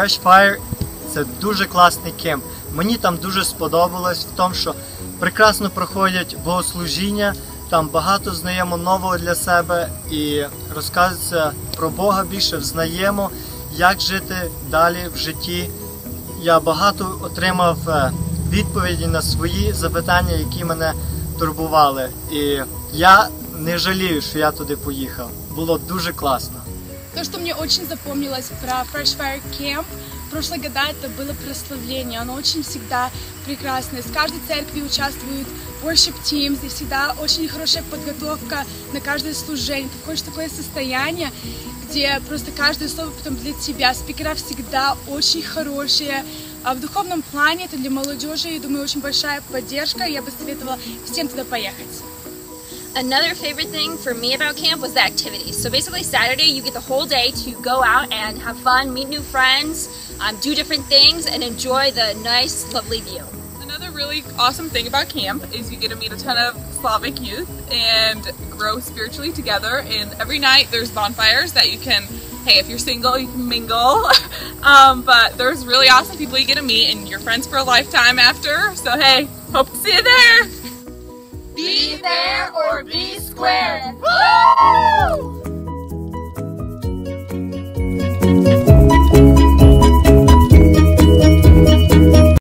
Fresh Fire це дуже класний кемп. Мені там дуже сподобалось в тому, що прекрасно проходять богослужіння, там багато знаємо нового для себе і розказується про Бога більше, взнаємо, як жити далі в житті. Я багато отримав е, відповіді на свої запитання, які мене турбували. І я не жалію, що я туди поїхав. Було дуже класно. То, что мне очень запомнилось про Fresh Fire Camp, в прошлые года это было прославление. Оно очень всегда прекрасное. С каждой церкви участвуют worship teams, и всегда очень хорошая подготовка на каждое служение. Ты входишь такое состояние, где просто каждое слово потом для тебя. Спикера всегда очень хорошие. А в духовном плане это для молодежи, я думаю, очень большая поддержка. Я бы советовала всем туда поехать. Another favorite thing for me about camp was the activities. So basically, Saturday you get the whole day to go out and have fun, meet new friends, um, do different things, and enjoy the nice, lovely view. Another really awesome thing about camp is you get to meet a ton of Slavic youth and grow spiritually together. And every night there's bonfires that you can, hey, if you're single, you can mingle. um, but there's really awesome people you get to meet and you're friends for a lifetime after. So, hey, hope to see you there. Be there or be square.